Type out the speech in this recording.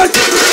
Lord!